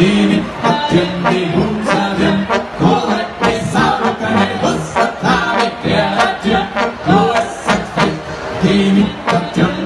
Give me a jump.